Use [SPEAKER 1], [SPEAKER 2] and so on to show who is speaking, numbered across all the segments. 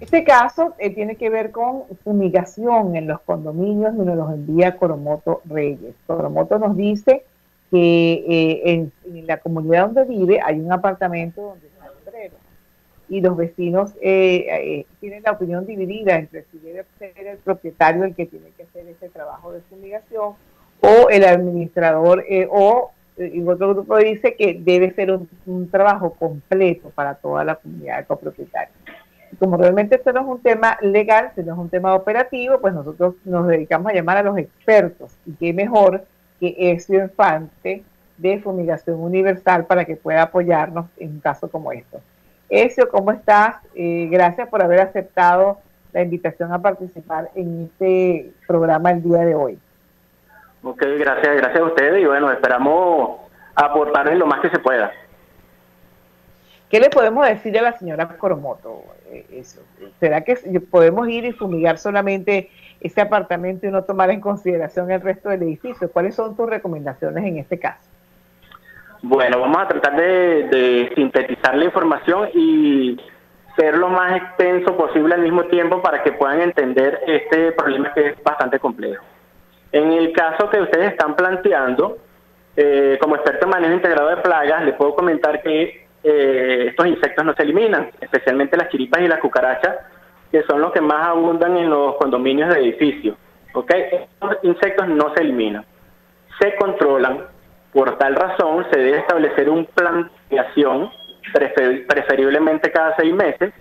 [SPEAKER 1] Este caso eh, tiene que ver con fumigación en los condominios donde nos envía Coromoto Reyes. Coromoto nos dice que eh, en, la comunidad donde vive hay un apartamento donde está el y los vecinos eh, tienen la opinión dividida entre si debe ser el propietario el que tiene que hacer ese trabajo de fumigación o el administrador o y otro grupo dice que debe ser un, trabajo completo para toda la comunidad de copropietarios como realmente esto no es un tema legal, sino es un tema operativo, pues nosotros nos dedicamos a llamar a los expertos. Y qué mejor que ese infante de fumigación universal para que pueda apoyarnos en un caso como esto. Ezio, ¿cómo estás? Eh, gracias por haber aceptado la invitación a participar en este programa el día de hoy.
[SPEAKER 2] Ok, gracias, gracias a ustedes y bueno, esperamos aportarles lo más que se pueda.
[SPEAKER 1] ¿Qué le podemos decir a la señora Coromoto? Eh, eso? ¿Será que podemos ir y fumigar solamente ese apartamento y no tomar en consideración el resto del edificio? ¿Cuáles son tus recomendaciones en este caso?
[SPEAKER 2] Bueno, vamos a tratar de, sintetizar la información y ser lo más extenso posible al mismo tiempo para que puedan entender este problema que es bastante complejo. En el caso que ustedes están planteando, eh, como experto en manejo integrado de plagas, les puedo comentar que eh, estos insectos no se eliminan, especialmente las chiripas y las cucarachas, que son los que más abundan en los condominios de edificios. ¿okay? Estos insectos no se eliminan, se controlan. Por tal razón, se debe establecer un plan de acción, preferiblemente cada seis meses,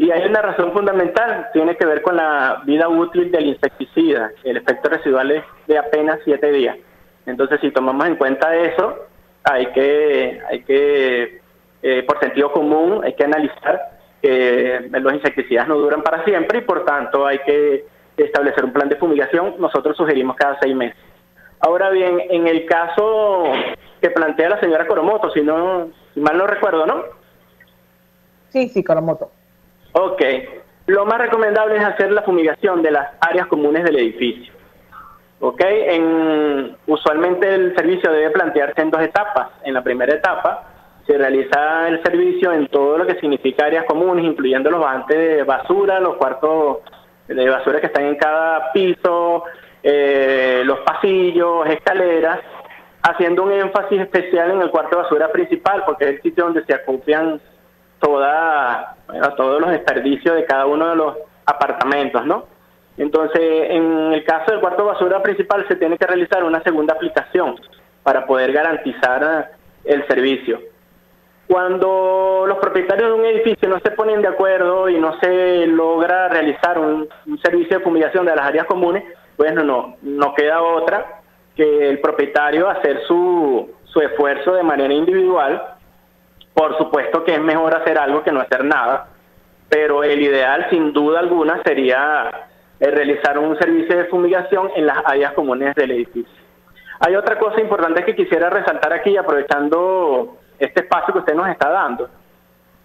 [SPEAKER 2] y hay una razón fundamental, tiene que ver con la vida útil del insecticida. El efecto residual es de apenas siete días. Entonces, si tomamos en cuenta eso, hay que, hay que eh, por sentido común hay que analizar que los insecticidas no duran para siempre y por tanto hay que establecer un plan de fumigación. Nosotros sugerimos cada seis meses. Ahora bien, en el caso que plantea la señora Coromoto, si no, si mal no recuerdo, ¿no?
[SPEAKER 1] Sí, sí, Coromoto.
[SPEAKER 2] Ok. Lo más recomendable es hacer la fumigación de las áreas comunes del edificio. ¿Ok? En, usualmente el servicio debe plantearse en dos etapas. En la primera etapa, se realiza el servicio en todo lo que significa áreas comunes, incluyendo los bajantes de basura, los cuartos de basura que están en cada piso, eh, los pasillos, escaleras, haciendo un énfasis especial en el cuarto de basura principal, porque es el sitio donde se acopian toda, todos los desperdicios de cada uno de los apartamentos, ¿no? Entonces, en el caso del cuarto basura principal se tiene que realizar una segunda aplicación para poder garantizar el servicio. Cuando los propietarios de un edificio no se ponen de acuerdo y no se logra realizar un, servicio de fumigación de las áreas comunes, pues no, no queda otra que el propietario hacer su, su esfuerzo de manera individual. Por supuesto que es mejor hacer algo que no hacer nada, pero el ideal sin duda alguna sería eh, realizar un servicio de fumigación en las áreas comunes del edificio. Hay otra cosa importante que quisiera resaltar aquí, aprovechando este espacio que usted nos está dando,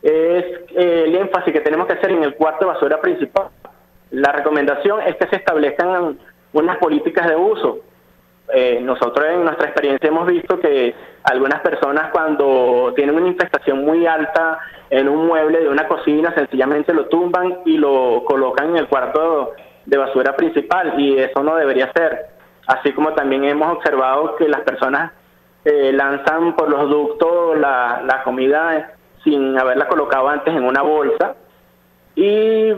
[SPEAKER 2] es eh, el énfasis que tenemos que hacer en el cuarto de basura principal. La recomendación es que se establezcan unas políticas de uso. Eh, nosotros en nuestra experiencia hemos visto que algunas personas cuando tienen una infestación muy alta en un mueble de una cocina, sencillamente lo tumban y lo colocan en el cuarto de basura principal y eso no debería ser. Así como también hemos observado que las personas eh, lanzan por los ductos la, la comida sin haberla colocado antes en una bolsa y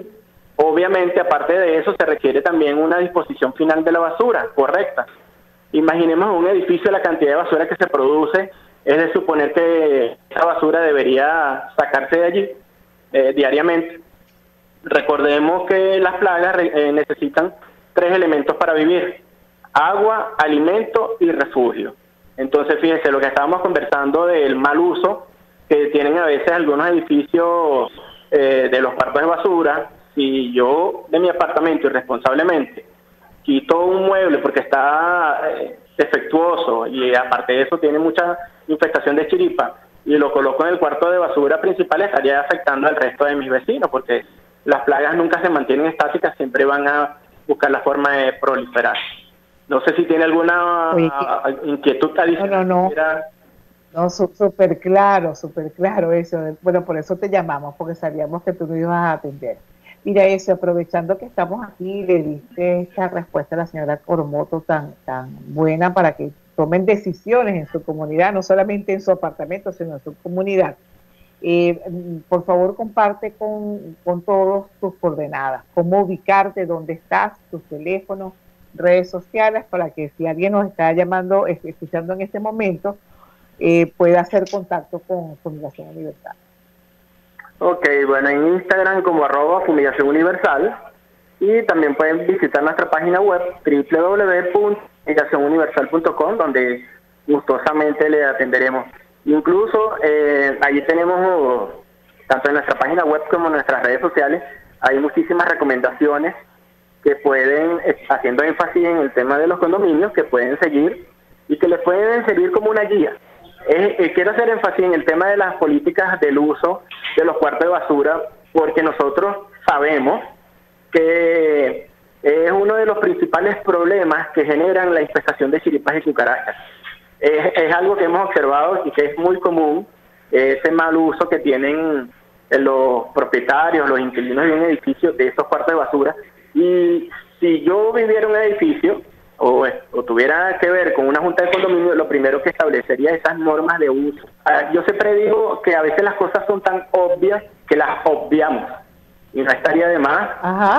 [SPEAKER 2] obviamente aparte de eso se requiere también una disposición final de la basura correcta. Imaginemos un edificio, la cantidad de basura que se produce, es de suponer que esa basura debería sacarse de allí eh, diariamente. Recordemos que las plagas eh, necesitan tres elementos para vivir, agua, alimento y refugio. Entonces, fíjense, lo que estábamos conversando del mal uso que tienen a veces algunos edificios eh, de los partos de basura, si yo de mi apartamento irresponsablemente quito un mueble porque está eh, defectuoso y aparte de eso tiene mucha infestación de chiripa y lo coloco en el cuarto de basura principal, estaría afectando al resto de mis vecinos porque las plagas nunca se mantienen estáticas, siempre van a buscar la forma de proliferar. No sé si tiene alguna inquietud
[SPEAKER 1] adicional. No, no, no. No, súper claro, súper claro eso. Bueno, por eso te llamamos, porque sabíamos que tú no ibas a atender. Mira eso, aprovechando que estamos aquí, le diste esta respuesta a la señora Coromoto tan, tan buena para que tomen decisiones en su comunidad, no solamente en su apartamento, sino en su comunidad. Eh, por favor, comparte con, con todos tus coordenadas, cómo ubicarte, dónde estás, tus teléfonos, redes sociales, para que si alguien nos está llamando, escuchando en este momento, eh, pueda hacer contacto con Fundación Universal.
[SPEAKER 2] Ok, bueno, en Instagram como arroba Fumigación Universal y también pueden visitar nuestra página web www.fumigacionuniversal.com donde gustosamente le atenderemos. Incluso eh, allí tenemos, tanto en nuestra página web como en nuestras redes sociales, hay muchísimas recomendaciones que pueden, eh, haciendo énfasis en el tema de los condominios, que pueden seguir y que les pueden servir como una guía. Eh, quiero hacer énfasis en el tema de las políticas del uso de los cuartos de basura, porque nosotros sabemos que es uno de los principales problemas que generan la infestación de chiripas y cucarachas. Es, algo que hemos observado y que es muy común, ese mal uso que tienen los propietarios, los inquilinos de un edificio de esos cuartos de basura. Y si yo viviera en un edificio o, tuviera que ver con una junta de condominio, lo primero que establecería esas normas de uso. Ah, yo siempre digo que a veces las cosas son tan obvias que las obviamos. Y no estaría de más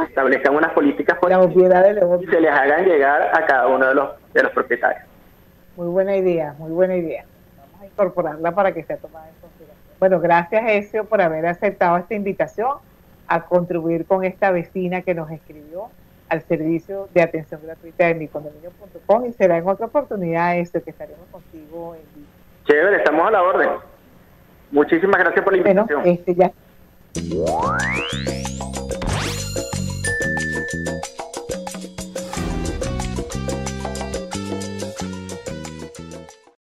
[SPEAKER 2] establezcan unas políticas por y se les hagan llegar a cada uno de los, de los propietarios.
[SPEAKER 1] Muy buena idea, muy buena idea. Vamos a incorporarla para que sea tomada en consideración. Bueno, gracias Ezio por haber aceptado esta invitación a contribuir con esta vecina que nos escribió al servicio de atención gratuita de micondominio.com y será en otra oportunidad esto que estaremos contigo en vivo.
[SPEAKER 2] Chévere, estamos a la orden. Muchísimas gracias por la invitación.
[SPEAKER 1] Bueno, este ya.